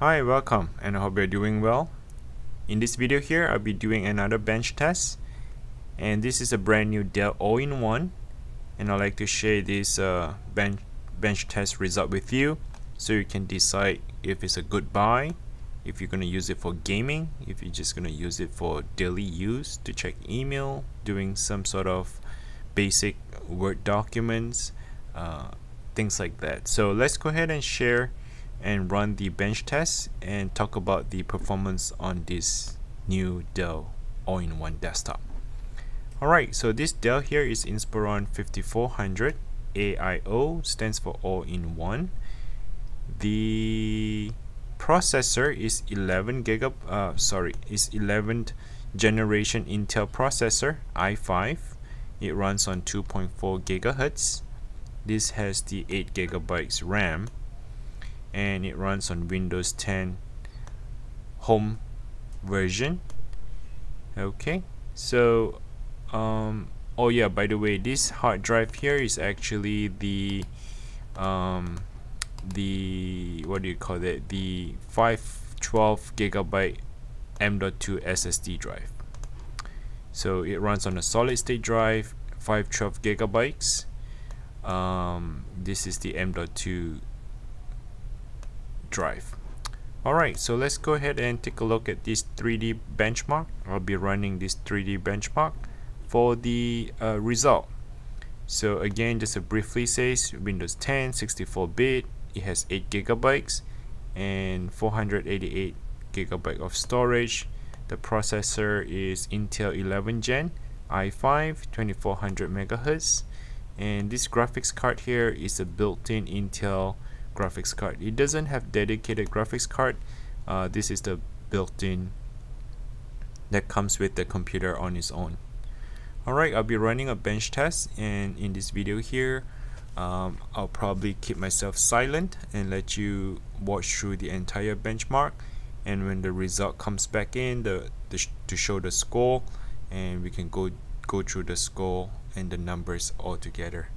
Hi, welcome and I hope you're doing well. In this video here, I'll be doing another bench test and this is a brand new Dell all-in-one and I'd like to share this uh, bench, bench test result with you so you can decide if it's a good buy, if you're going to use it for gaming, if you're just going to use it for daily use to check email, doing some sort of basic Word documents, uh, things like that. So let's go ahead and share and run the bench test and talk about the performance on this new Dell all-in-one desktop. Alright, so this Dell here is Inspiron 5400 AIO stands for all-in-one. The processor is 11 gigab uh, sorry is 11th generation Intel processor i5 it runs on 2.4 gigahertz this has the 8 gigabytes RAM and it runs on Windows 10 home version. Okay so um, oh yeah by the way this hard drive here is actually the um, the what do you call it? The 512 gigabyte M.2 SSD drive. So it runs on a solid state drive 512 gigabytes. Um, this is the M.2 drive. Alright so let's go ahead and take a look at this 3d benchmark. I'll be running this 3d benchmark for the uh, result. So again just to briefly says Windows 10 64-bit it has 8 gigabytes and 488 gigabyte of storage. The processor is Intel 11 Gen i5 2400 megahertz. And this graphics card here is a built-in Intel graphics card. It doesn't have dedicated graphics card. Uh, this is the built-in that comes with the computer on its own. Alright I'll be running a bench test and in this video here um, I'll probably keep myself silent and let you watch through the entire benchmark. And when the result comes back in the, the sh to show the score and we can go go through the score and the numbers all together.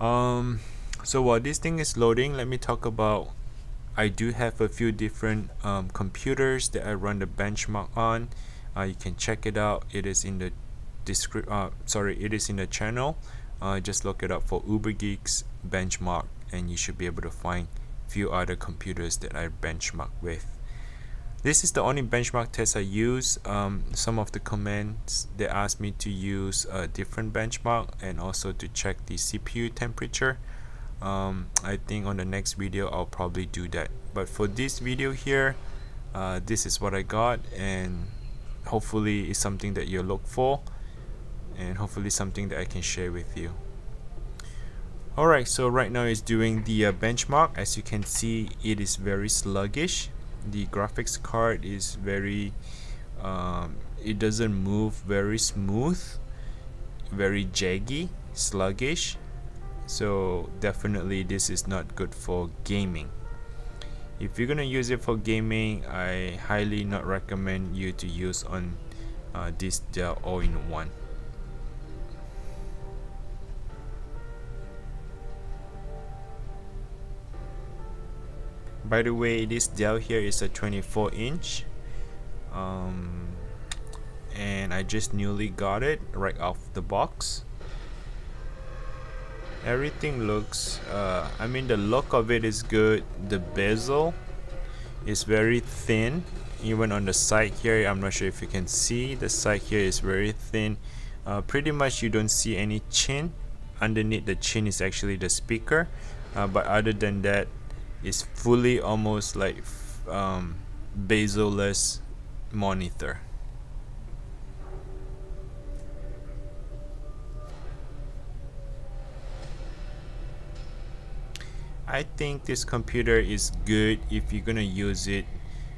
Um, so while this thing is loading let me talk about I do have a few different um, computers that I run the benchmark on. Uh, you can check it out. It is in the uh, sorry it is in the channel. Uh, just look it up for UberGeeks benchmark and you should be able to find few other computers that I benchmark with. This is the only benchmark test I use. Um, some of the comments they asked me to use a different benchmark and also to check the CPU temperature um, I think on the next video I'll probably do that. But for this video here uh, this is what I got and hopefully it's something that you look for and hopefully something that I can share with you. Alright so right now it's doing the uh, benchmark. As you can see it is very sluggish. The graphics card is very um, it doesn't move very smooth very jaggy sluggish so definitely this is not good for gaming. If you're gonna use it for gaming I highly not recommend you to use on uh, this Dell all-in-one by the way this Dell here is a 24 inch um, and I just newly got it right off the box everything looks uh, I mean the look of it is good. The bezel is very thin. Even on the side here I'm not sure if you can see the side here is very thin. Uh, pretty much you don't see any chin. Underneath the chin is actually the speaker. Uh, but other than that it's fully almost like um, bezel-less monitor I think this computer is good if you're gonna use it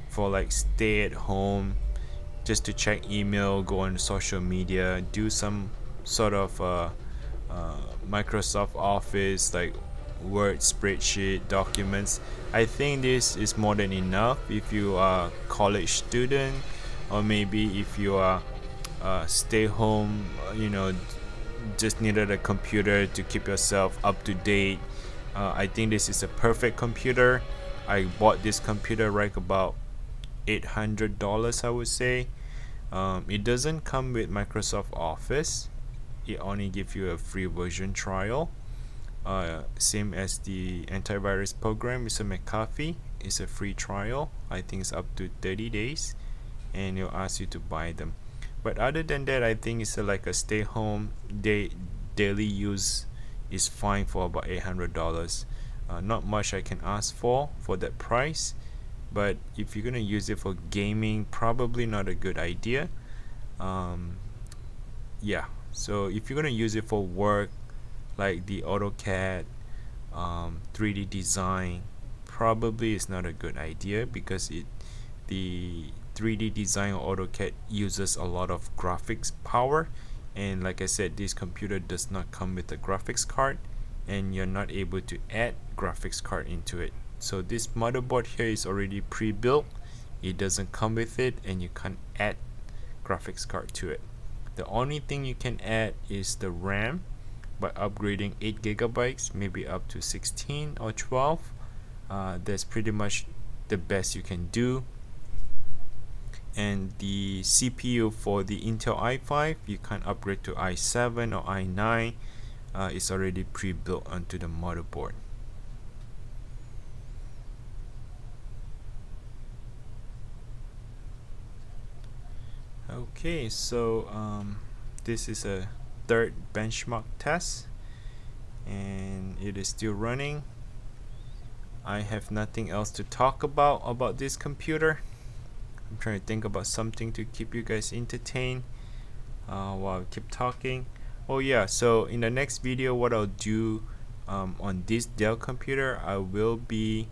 for like stay at home just to check email go on social media do some sort of uh, uh, Microsoft Office like Word spreadsheet documents. I think this is more than enough if you are college student or maybe if you are uh, stay home you know just needed a computer to keep yourself up to date uh, I think this is a perfect computer. I bought this computer right about $800 I would say. Um, it doesn't come with Microsoft Office. It only gives you a free version trial. Uh, same as the antivirus program it's a McAfee. It's a free trial. I think it's up to 30 days and it'll ask you to buy them. But other than that I think it's a, like a stay home day daily use is fine for about $800 uh, not much I can ask for for that price. But if you're gonna use it for gaming probably not a good idea. Um, yeah. So if you're gonna use it for work like the AutoCAD um, 3D design probably is not a good idea because it the 3D design or AutoCAD uses a lot of graphics power and like I said this computer does not come with a graphics card and you're not able to add graphics card into it. So this motherboard here is already pre-built. It doesn't come with it and you can't add graphics card to it. The only thing you can add is the RAM by upgrading 8 gigabytes maybe up to 16 or 12 uh, that's pretty much the best you can do and the CPU for the Intel i5 you can upgrade to i7 or i9 uh, it's already pre-built onto the motherboard. Okay so um, this is a third benchmark test and it is still running. I have nothing else to talk about about this computer I'm trying to think about something to keep you guys entertained uh, while I keep talking. Oh yeah so in the next video what I'll do um, on this Dell computer I will be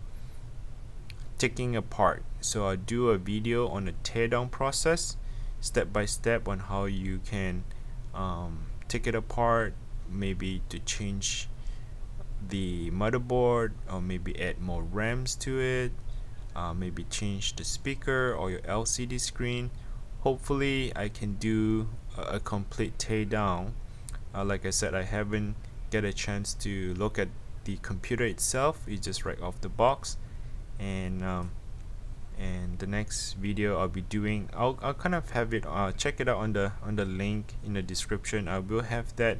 taking apart. So I'll do a video on the teardown process step by step on how you can um, take it apart maybe to change the motherboard or maybe add more RAMs to it uh, maybe change the speaker or your LCD screen. Hopefully I can do a, complete teardown uh, like I said I haven't get a chance to look at the computer itself. It's just right off the box. And um, and the next video I'll be doing I'll, I'll kind of have it uh, check it out on the on the link in the description. I will have that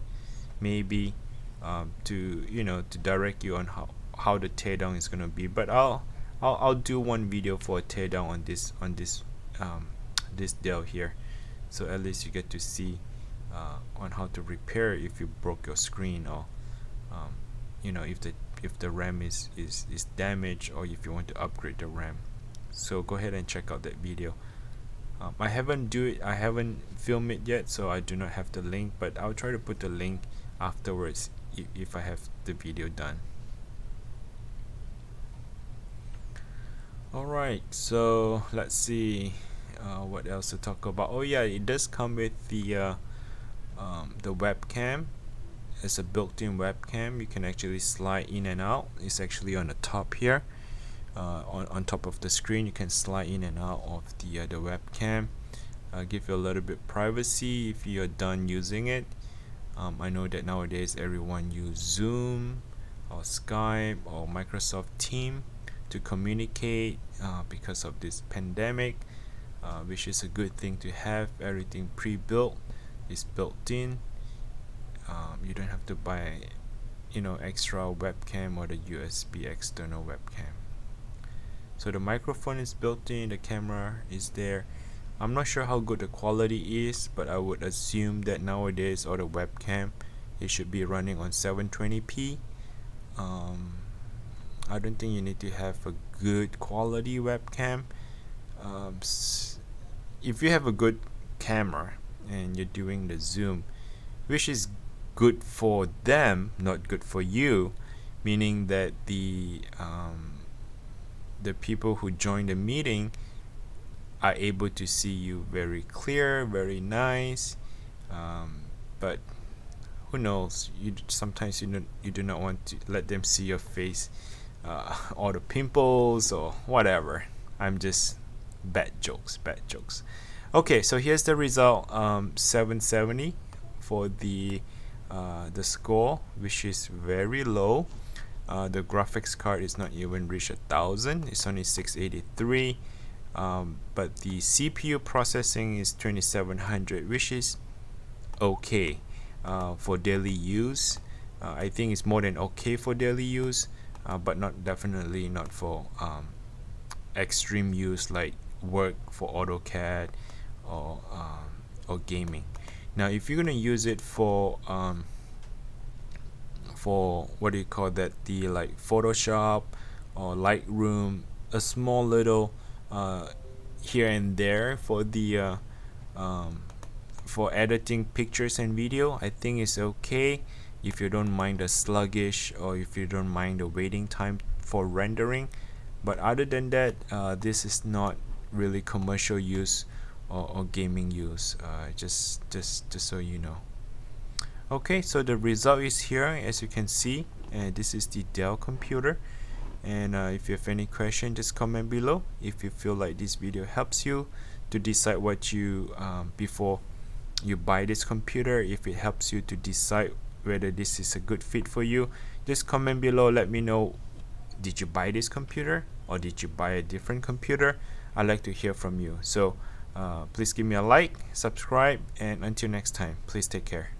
maybe um, to you know to direct you on how how the teardown is gonna be. But I'll I'll, I'll do one video for a teardown on this on this um, this Dell here. So at least you get to see uh, on how to repair if you broke your screen or um, you know if the if the RAM is, is is damaged or if you want to upgrade the RAM. So go ahead and check out that video. Um, I haven't do it I haven't filmed it yet so I do not have the link but I'll try to put the link afterwards if, if I have the video done alright so let's see uh, what else to talk about. Oh yeah it does come with the uh, um, the webcam. It's a built-in webcam. You can actually slide in and out. It's actually on the top here. Uh, on, on top of the screen you can slide in and out of the, uh, the webcam. Uh, give you a little bit privacy if you're done using it. Um, I know that nowadays everyone use Zoom or Skype or Microsoft Team to communicate uh, because of this pandemic uh, which is a good thing to have. Everything pre-built is built in. Um, you don't have to buy you know extra webcam or the USB external webcam. So the microphone is built in the camera is there. I'm not sure how good the quality is but I would assume that nowadays or the webcam it should be running on 720p um, I don't think you need to have a good quality webcam um, if you have a good camera and you're doing the zoom which is good for them not good for you meaning that the um, the people who join the meeting are able to see you very clear, very nice. Um, but who knows? You sometimes you don't you do not want to let them see your face, uh, all the pimples or whatever. I'm just bad jokes, bad jokes. Okay, so here's the result. Um, 770 for the uh, the score, which is very low. uh, the graphics card is not even reached a thousand it's only 683 um, but the CPU processing is 2700 which is okay uh, for daily use uh, I think it's more than okay for daily use uh, but not definitely not for um, extreme use like work for AutoCAD or um, or gaming. Now if you're gonna use it for um, for what do you call that? The like Photoshop or Lightroom a small little uh, here and there for the uh, um, for editing pictures and video I think it's okay if you don't mind the sluggish or if you don't mind the waiting time for rendering. But other than that uh, this is not really commercial use or, or gaming use uh, just just just so you know. Okay so the result is here as you can see and this is the Dell computer. And uh, if you have any question just comment below. If you feel like this video helps you to decide what you um, before you buy this computer if it helps you to decide whether this is a good fit for you just comment below. Let me know did you buy this computer or did you buy a different computer? I'd like to hear from you. So uh, please give me a like subscribe and until next time please take care